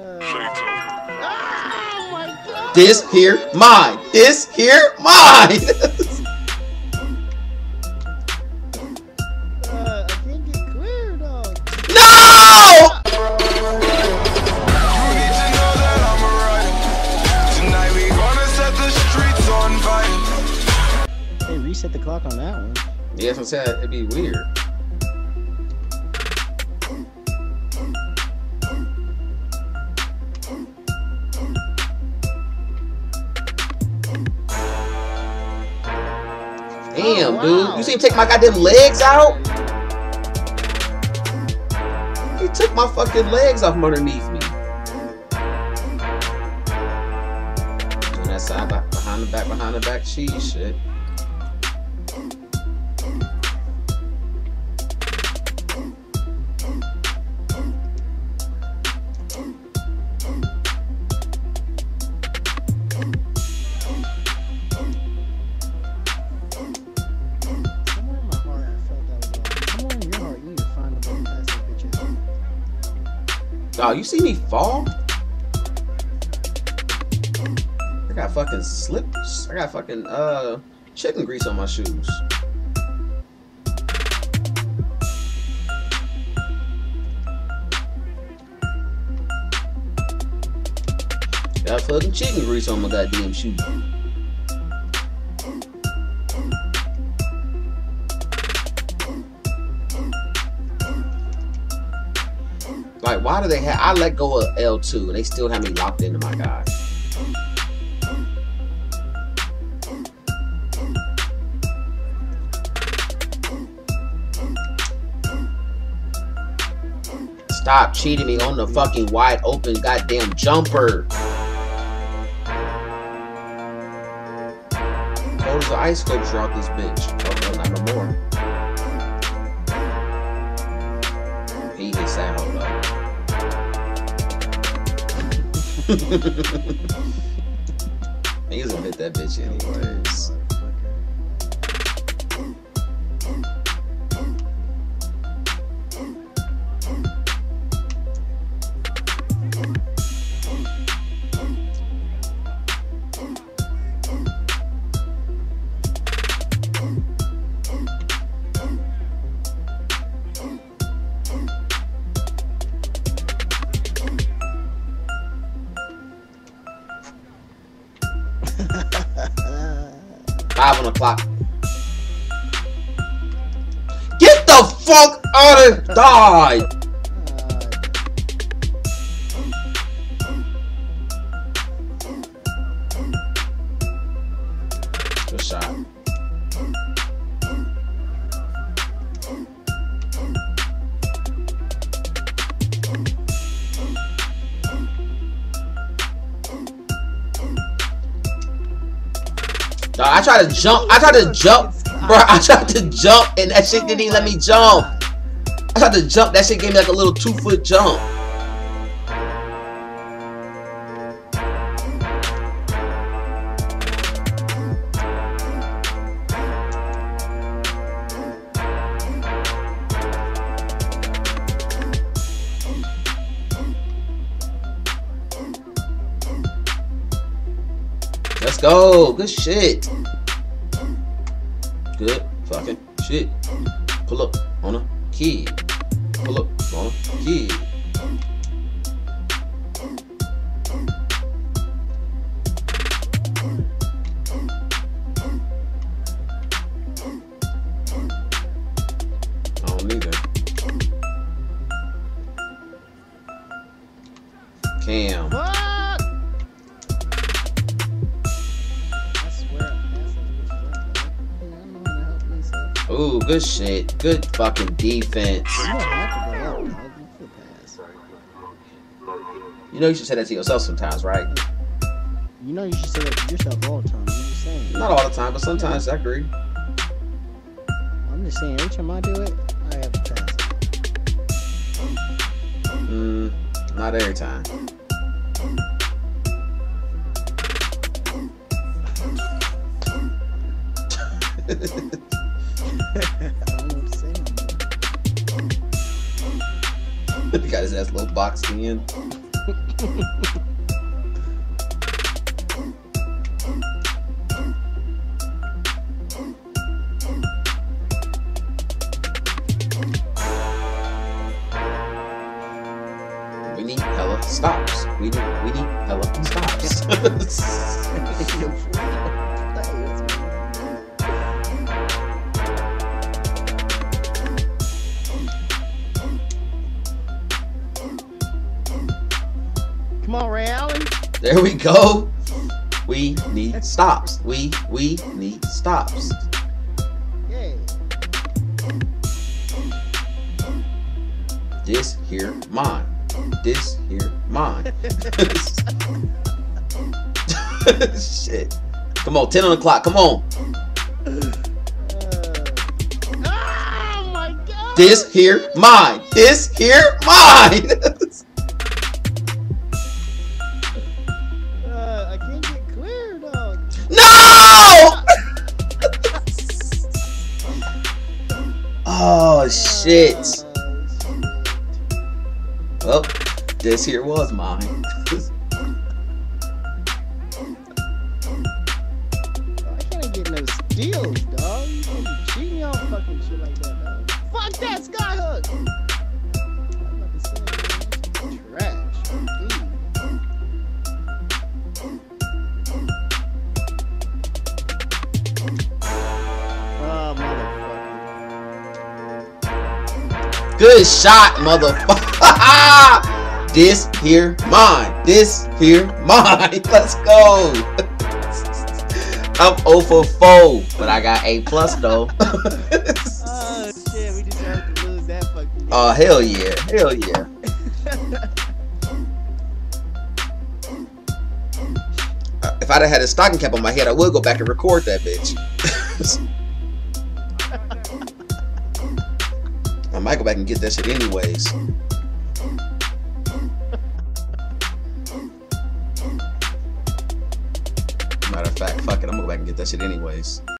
Oh my god! This here mine. This here mine. Uh, I can't get clear no! You need to know that I'm alright. Tonight set the streets on fire. They reset the clock on that one. Yeah, that's what I said. It'd be weird. Oh, Damn, Oh, dude. You see him take my goddamn legs out? He took my fucking legs off from underneath me. Doing that side back, behind the back, behind the back cheese shit. Oh, you see me fall? I got fucking slips. I got fucking uh chicken grease on my shoes. Got fucking chicken grease on my goddamn shoes. Like, why do they have? I let go of L2 and they still have me locked into my guy. Stop cheating me on the fucking wide open goddamn jumper. Close the ice sculpture out this bitch. Oh, no, not no more. He hits that hold Niggas gonna hit that bitch anyways. Five on the clock. Get the fuck out of die! I tried to jump. I tried to jump, bro. I tried to jump, and that shit didn't even let me jump. I tried to jump. That shit gave me like a little two foot jump. Let's go. Good shit. Good fucking shit. Pull up on a key. Pull up on a key. I don't need that. Cam. Ooh, good shit. Good fucking defense. You don't have to go out, dog. You can pass. You know you should say that to yourself sometimes, right? You know you should say that to yourself all the time. I'm just saying. Not all the time, but sometimes I agree. I'm just saying, every time I do it, I have to pass. Mm, not every time. ass little boxed in. We need hella stops. We need we need hella stops. there we go. We need stops. We we need stops. This here mine. This here mine. Shit. Come on, 10 on the clock. Come on. Uh, oh my god. This here mine. This here mine. shit. Well, this here was mine. I can't get no steals, dog. Fucking shit like that, dog. Fuck that skyhook! Good shot, motherfucker. this here mine. This here mine. Let's go. I'm 0 for 4, but I got A plus though. Oh, shit, we deserve to lose that fucking game. oh hell yeah. Hell yeah. Uh, If I'd have had a stocking cap on my head, I would go back and record that bitch. I might go back and get that shit anyways. Matter of fact, fuck it, I'm gonna go back and get that shit anyways.